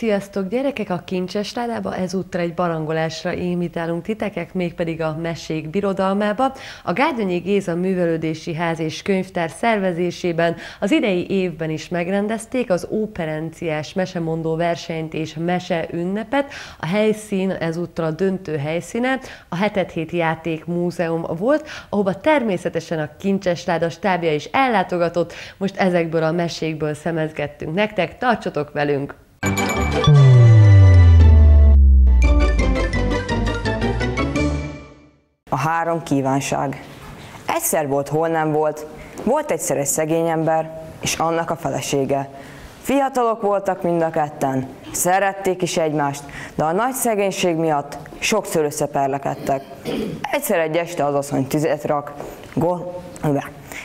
Sziasztok gyerekek, a Kincses Ládába ezúttal egy barangolásra imitálunk titeket, mégpedig a Mesék Birodalmába. A Gárdonyi Géza Művelődési Ház és Könyvtár szervezésében az idei évben is megrendezték az óperenciás mesemondó versenyt és mese ünnepet. A helyszín ezúttal a döntő helyszíne, a Hetet Hét Játék Múzeum volt, ahova természetesen a Kincses Láda stábja is ellátogatott. Most ezekből a mesékből szemezgettünk nektek, tartsatok velünk! A három kívánság. Egyszer volt, hol nem volt, volt egyszer egy szegény ember, és annak a felesége. Fiatalok voltak mind a ketten, szerették is egymást, de a nagy szegénység miatt sokszor összeperlekedtek. Egyszer egy este az asszony tüzet rak,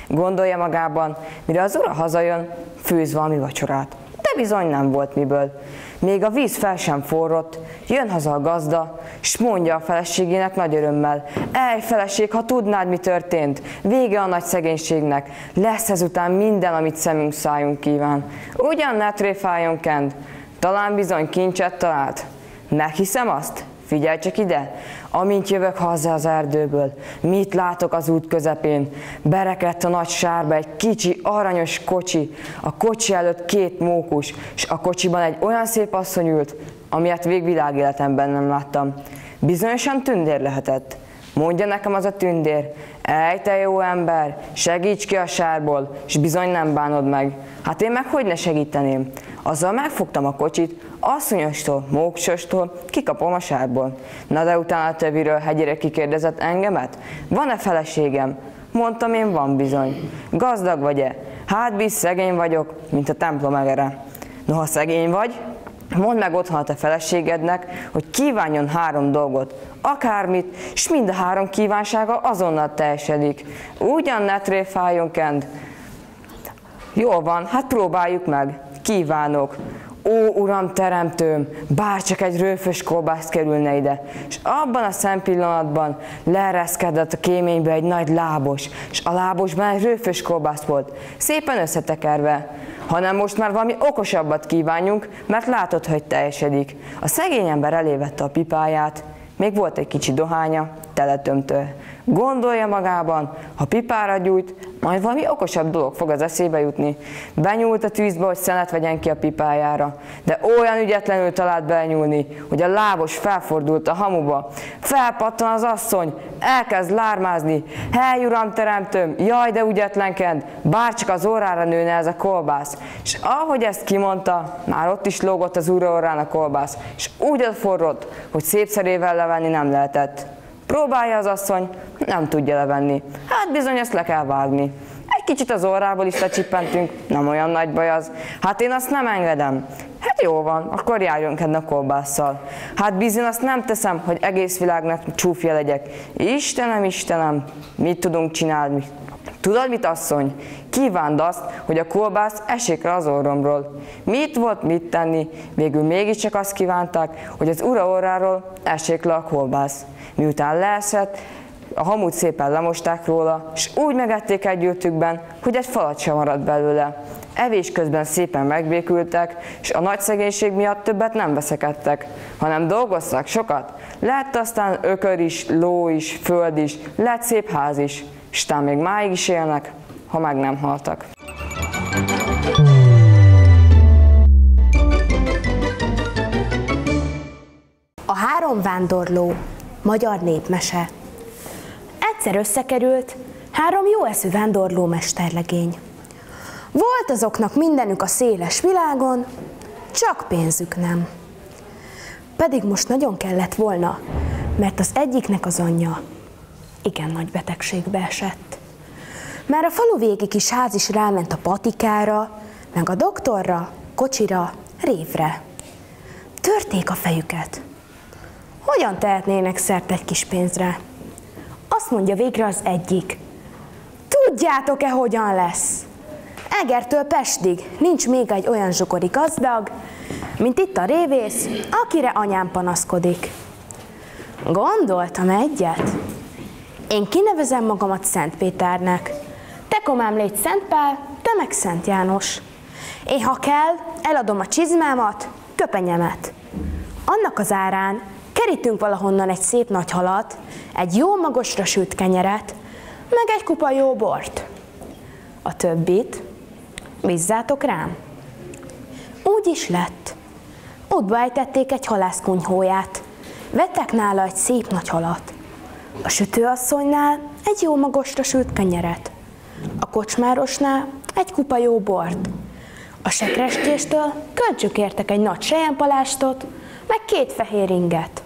gondolja magában, mire az ura hazajön, főz valami vacsorát. De bizony nem volt miből. Még a víz fel sem forrott, jön haza a gazda, s mondja a feleségének nagy örömmel, Ej, feleség, ha tudnád, mi történt, vége a nagy szegénységnek, lesz ezután minden, amit szemünk szájunk kíván. Ugyan ne tréfáljon Kend, talán bizony kincset talált. Meghiszem azt? Figyelj csak ide! Amint jövök haza az erdőből, mit látok az út közepén? Berekedt a nagy sárba egy kicsi, aranyos kocsi, a kocsi előtt két mókus, és a kocsiban egy olyan szép asszony ült, amilyet végvilágéletemben nem láttam. Bizonyosan tündér lehetett. Mondja nekem az a tündér, Ej, te jó ember, segíts ki a sárból, és bizony nem bánod meg. Hát én meg hogy ne segíteném? Azzal megfogtam a kocsit, asszonyostól, móksostól, kikapom a sárból. Na de utána a többiről hegyére kikérdezett engemet? Van-e feleségem? Mondtam én, van bizony. Gazdag vagy-e? Hát biz, szegény vagyok, mint a templom egere. Noha szegény vagy, mondd meg otthon a te feleségednek, hogy kívánjon három dolgot, akármit, és mind a három kívánsága azonnal teljesedik. Ugyan ne tréfáljon Kend. Jól van, hát próbáljuk meg. Kívánok. Ó, Uram, teremtőm, bárcsak egy rőfös kolbász kerülne ide. És abban a szempillanatban leereszkedett a kéménybe egy nagy lábos, és a lábosban egy rőfös kolbász volt, szépen összetekerve. Hanem most már valami okosabbat kívánjunk, mert látod, hogy teljesedik. A szegény ember elévette a pipáját, még volt egy kicsi dohánya, teletömtő. Gondolja magában, ha pipára gyújt, majd valami okosabb dolog fog az eszébe jutni. Benyúlt a tűzbe, hogy szenet vegyen ki a pipájára, de olyan ügyetlenül talált benyúlni, hogy a lábos felfordult a hamuba. Felpattan az asszony, elkezd lármázni. Hely, uram teremtőm, jaj, de ügyetlenkend, bárcsak az órára nőne ez a kolbász. És ahogy ezt kimondta, már ott is lógott az úra orrán a kolbász, és úgy forrott, hogy szépszerével levenni nem lehetett. Próbálja az asszony, nem tudja levenni. Hát bizony ezt le kell vágni. Egy kicsit az orrából is lecsippentünk, nem olyan nagy baj az. Hát én azt nem engedem. Hát jó van, akkor ennek a kolbásszal. Hát bizony azt nem teszem, hogy egész világnak csúfja legyek. Istenem, Istenem, mit tudunk csinálni? Tudod mit, asszony? Kívánd azt, hogy a kolbász esik le az orromról. Mit volt mit tenni? Végül mégiscsak azt kívánták, hogy az ura orráról esik le a kolbász. Miután leesett, a hamut szépen lemosták róla, és úgy megették együttükben, hogy egy falat sem maradt belőle. Evés közben szépen megbékültek, és a nagy szegénység miatt többet nem veszekedtek, hanem dolgoztak sokat. Lett aztán ökör is, ló is, föld is, lett szép ház is, és talán még máig is élnek, ha meg nem haltak. A három vándorló magyar népmese. Egyszer összekerült három jó eszű vándorló mesterlegény. Volt azoknak mindenük a széles világon, csak pénzük nem. Pedig most nagyon kellett volna, mert az egyiknek az anyja igen nagy betegségbe esett. Már a falu végi kis ház is ráment a patikára, meg a doktorra, kocsira, révre. Törték a fejüket. Hogyan tehetnének szert egy kis pénzre? Azt mondja végre az egyik. Tudjátok-e, hogyan lesz? Egertől Pestig nincs még egy olyan zsukori gazdag, mint itt a révész, akire anyám panaszkodik. Gondoltam egyet. Én kinevezem magamat Szent Péternek. Te komám légy Szent Pál, te meg Szent János. Én ha kell, eladom a csizmámat, köpenyemet. Annak az árán kerítünk valahonnan egy szép nagy halat, egy jó magasra sült kenyeret, meg egy kupa jó bort. A többit bízzátok rám. Úgy is lett. Útba ejtették egy halászkunyhóját. Vettek nála egy szép nagy halat. A sütőasszonynál egy jó magasra sült kenyeret. A kocsmárosnál egy kupa jó bort. A sekrestéstől kölcsök értek egy nagy sejempalástot, meg két fehér inget.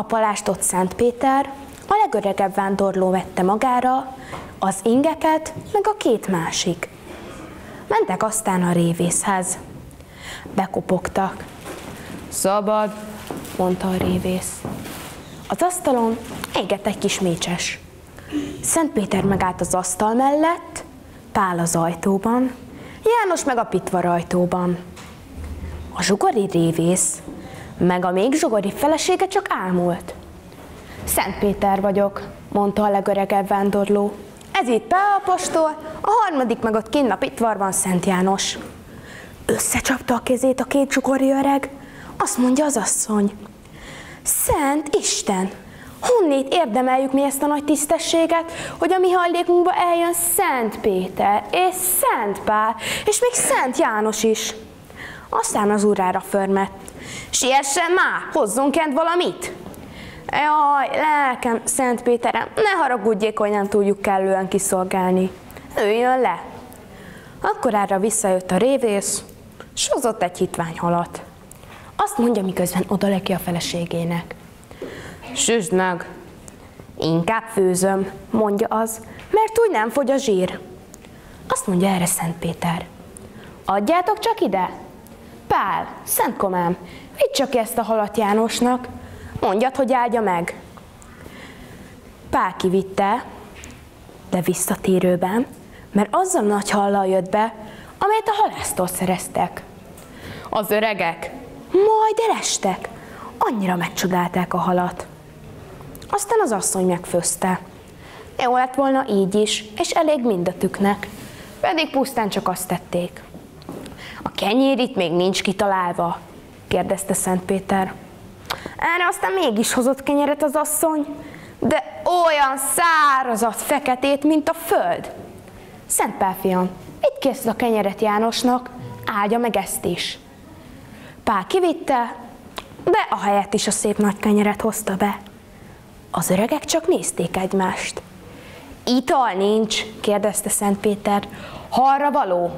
A palástot Szent Péter, a legöregebb vándorló vette magára, az ingeket, meg a két másik. Mentek aztán a révészhez. Bekopogtak. Szabad, mondta a révész. Az asztalon égett egy kis mécses. Szent Péter megállt az asztal mellett, Pál az ajtóban, János meg a pitvar ajtóban. A zsugori révész, meg a még zsugori felesége csak ámult. Szent Péter vagyok, mondta a legöregebb vándorló. Ez itt Pál apostol, a harmadik meg ott kinn a pitvarban Szent János. Összecsapta a kezét a két zsugori öreg, azt mondja az asszony. Szent Isten, Honnét érdemeljük mi ezt a nagy tisztességet, hogy a mi hajlékunkba eljön Szent Péter, és Szent Pál, és még Szent János is. Aztán az urára förmett. Siessen már, hozzunk kent valamit! Jaj, lelkem, Szent Péterem, ne haragudjék, hogy nem tudjuk kellően kiszolgálni. Üljön le! Akkor erre visszajött a révész, s hozott egy hitvány halat. Azt mondja, miközben odaleki a feleségének. Süsd meg! Inkább főzöm, mondja az, mert úgy nem fogy a zsír. Azt mondja erre Szent Péter. Adjátok csak ide! Pál, Szent Komám, vidd csak ezt a halat Jánosnak, mondjad, hogy áldja meg. Pál kivitte, de visszatérőben, mert azzal nagy hallal jött be, amelyet a halásztól szereztek. Az öregek majd elestek, annyira megcsodálták a halat. Aztán az asszony megfőzte. Jó lett volna így is, és elég mindetüknek, pedig pusztán csak azt tették. A kenyér itt még nincs kitalálva, kérdezte Szent Péter. Erre aztán mégis hozott kenyeret az asszony, de olyan szárazat feketét, mint a föld. Szent Pál fiam, itt kész a kenyeret Jánosnak, áldja meg ezt is. Pál kivitte, de a helyet is a szép nagy kenyeret hozta be. Az öregek csak nézték egymást. Ital nincs, kérdezte Szent Péter. Harra való?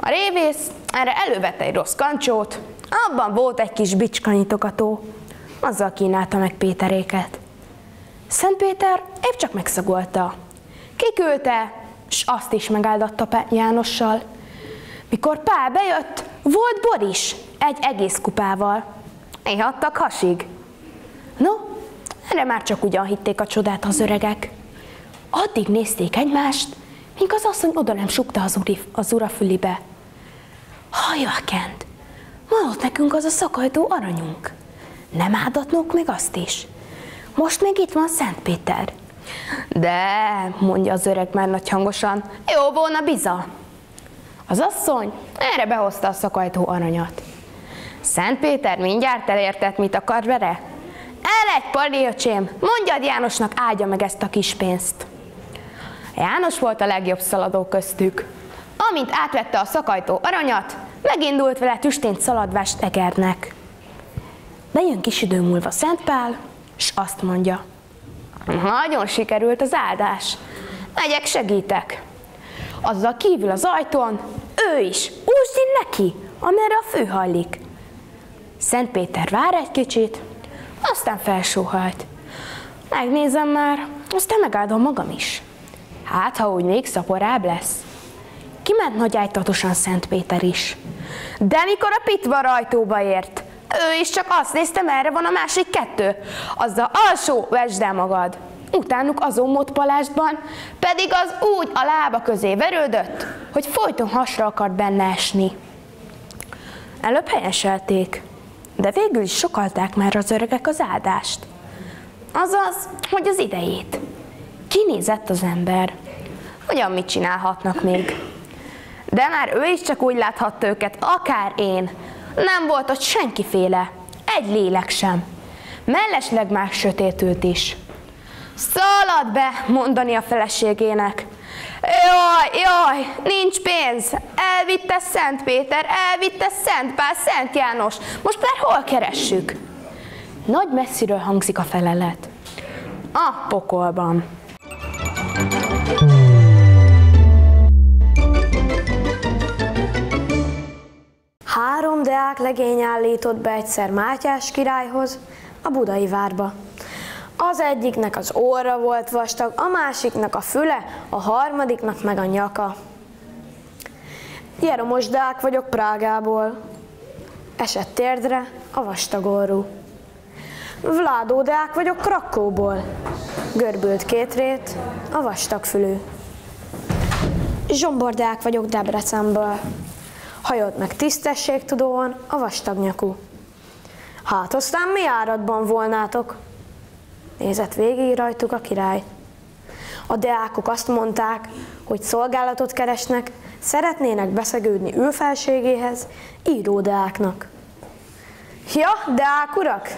A révész erre elővette egy rossz kancsót, abban volt egy kis bicskanyitogató. Azzal kínálta meg Péteréket. Szent Péter épp csak megszagolta. Kiküldte, s azt is megáldatta Jánossal. Mikor Pál bejött, volt bor egy egész kupával. Éhattak hasig. No, erre már csak ugyan hitték a csodát az öregek. Addig nézték egymást, míg az asszony oda nem sukta az, uri, az ura fülibe. Hajva kent, mondott nekünk az a szakajtó aranyunk. Nem áldatnunk meg azt is. Most még itt van Szent Péter. De, mondja az öreg már nagy hangosan, jó volna biza. Az asszony erre behozta a szakajtó aranyat. Szent Péter mindjárt elértett, mit akar vele? El egy pali, öcsém, mondjad Jánosnak, áldja meg ezt a kis pénzt. János volt a legjobb szaladó köztük. Amint átvette a szakajtó aranyat, megindult vele tüstént szaladvást Egernek. Bejön kis idő múlva Szent Pál, és azt mondja, nagyon sikerült az áldás, megyek, segítek. Azzal kívül az ajtón, ő is, úszni neki, amerre a fő hallik. Szent Péter vár egy kicsit, aztán felsóhajt. Megnézem már, aztán megáldom magam is. Hát, ha úgy még szaporább lesz. Kiment nagy ájtatosan Szent Péter is. De mikor a pitva rajtóba ért, ő is csak azt nézte, merre van a másik kettő. Az a alsó, vesd el magad. Utánuk az palástban, pedig az úgy a lába közé verődött, hogy folyton hasra akart benne esni. Előbb helyeselték, de végül is sokalták már az öregek az áldást. Azaz, hogy az idejét. Kinézett az ember. Hogyan mit csinálhatnak még? De már ő is csak úgy láthatta őket, akár én. Nem volt ott senkiféle, egy lélek sem. Mellesleg már sötétült is. Szalad be, mondani a feleségének. Jaj, jaj, nincs pénz. Elvitte Szent Péter, elvitte Szent Pál, Szent János. Most már hol keressük? Nagy messziről hangzik a felelet. A pokolban. Legény állított be egyszer Mátyás királyhoz, a budai várba. Az egyiknek az óra volt vastag, a másiknak a füle, a harmadiknak meg a nyaka. Jeromos Deák vagyok Prágából. Esett térdre a vastag orrú. Vládó Deák vagyok Krakóból. Görbült két rét, a vastag fülű. Zsombor Deák vagyok Debrecenből. Hajolt meg tisztességtudóan a vastag nyakú. Hát aztán mi áradban volnátok? Nézett végig rajtuk a király. A deákok azt mondták, hogy szolgálatot keresnek, szeretnének beszegődni író deáknak. Ja, deák urak,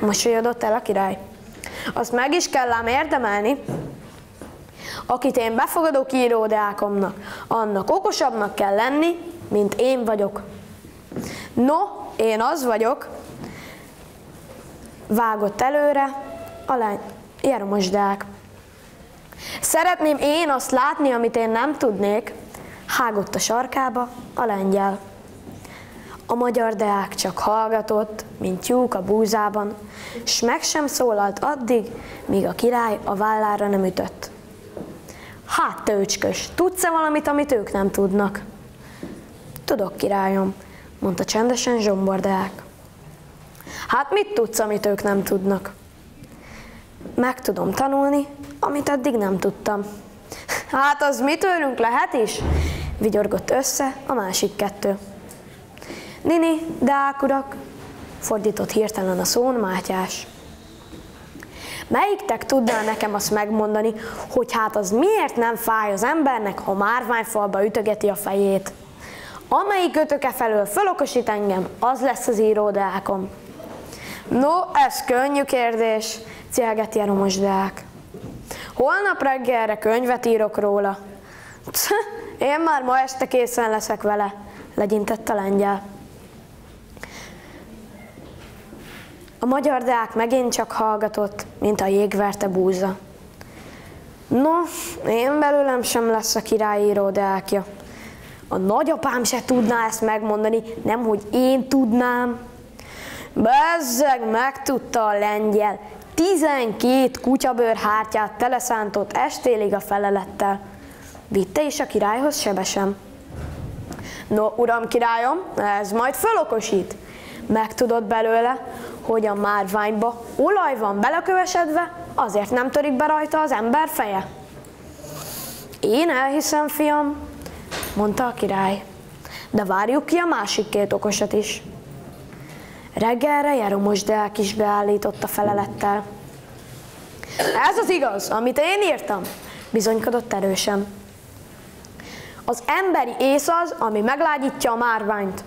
mosolyodott el a király. Azt meg is kell ám érdemelni, akit én befogadok író deákomnak, annak okosabbnak kell lenni, mint én vagyok. No, én az vagyok, vágott előre, a lány, Jeromos Deák. Szeretném én azt látni, amit én nem tudnék, hágott a sarkába a lengyel. A magyar deák csak hallgatott, mint tyúk a búzában, s meg sem szólalt addig, míg a király a vállára nem ütött. Hát te öcskös, tudsz-e valamit, amit ők nem tudnak? Tudok, királyom, mondta csendesen zsombordeák. Hát mit tudsz, amit ők nem tudnak? Meg tudom tanulni, amit addig nem tudtam. Hát az mi tőlünk lehet is? Vigyorgott össze a másik kettő. Nini, deák urak, fordított hirtelen a szón Mátyás. Melyiktek tudná nekem azt megmondani, hogy hát az miért nem fáj az embernek, ha márványfalba ütögeti a fejét? Amelyik ötöke felől fölokosít engem, az lesz az íródeákom. No, ez könnyű kérdés, cielgeti a romos deák. Holnap reggelre könyvet írok róla. Én már ma este készen leszek vele, legyintett a lengyel. A magyar deák megint csak hallgatott, mint a jégverte búza. No, én belőlem sem lesz a királyíró deákja. A nagyapám se tudná ezt megmondani, nem hogy én tudnám. Bezzeg megtudta a lengyel, 12 kutyabőr hártyát teleszántott estélig a felelettel. Vitte is a királyhoz sebesem. No, uram királyom, ez majd fölokosít. Megtudott belőle, hogy a márványba olaj van belekövesedve, azért nem törik be rajta az ember feje. Én elhiszem, fiam, mondta a király, de várjuk ki a másik két okosat is. Reggelre Jeromos Deák is beállított a felelettel. Ez az igaz, amit én írtam, bizonykodott erősen. Az emberi ész az, ami meglágyítja a márványt.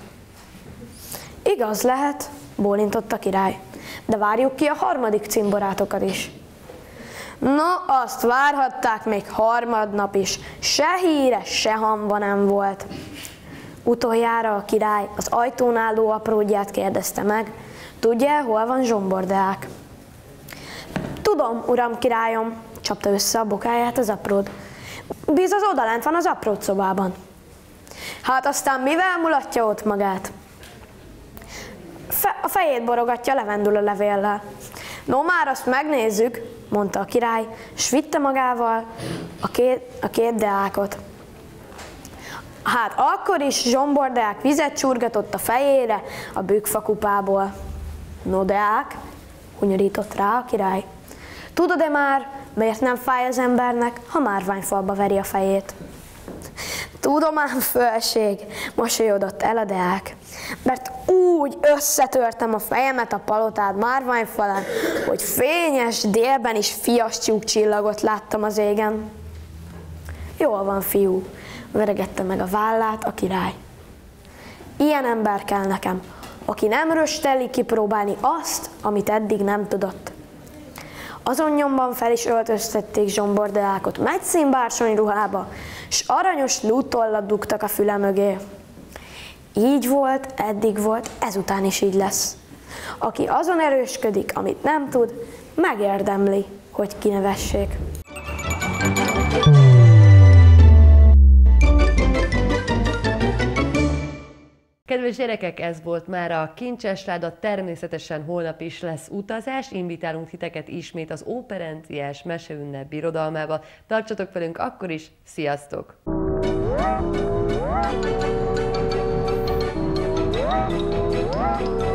Igaz lehet, bólintott a király, de várjuk ki a harmadik cimborátokat is. No, azt várhatták még harmadnap is, se híre, se hamba nem volt. Utoljára a király az ajtón álló apródját kérdezte meg, tudja, hol van zsombordeák? Tudom, uram királyom, csapta össze a bokáját az apród. Bíz az odalent van az apród szobában. Hát aztán mivel mulatja ott magát? Fe, a fejét borogatja levendula levéllel. No, már azt megnézzük, mondta a király, s vitte magával a két, a két deákot. Hát akkor is zsombordeák vizet csurgatott a fejére a bükfakupából. No deák, hunyorított rá a király. Tudod-e már, miért nem fáj az embernek, ha márványfalba veri a fejét? Tudom ám, fölség, mosolyodott el a deák, mert úgy összetörtem a fejemet a palotád márványfalán, hogy fényes délben is fias csillagot láttam az égen. Jól van, fiú, veregette meg a vállát a király. Ilyen ember kell nekem, aki nem rösteli kipróbálni azt, amit eddig nem tudott. Azon nyomban fel is öltöztették zsombordeákot megy bársony ruhába, s aranyos lúttollat dugtak a füle mögé. Így volt, eddig volt, ezután is így lesz. Aki azon erősködik, amit nem tud, megérdemli, hogy kinevessék. Kedves gyerekek, ez volt már a Kincses Láda, természetesen holnap is lesz utazás, invitálunk titeket ismét az Óperenciás Meseünnep Birodalmába. Tartsatok velünk akkor is, sziasztok! Thank you.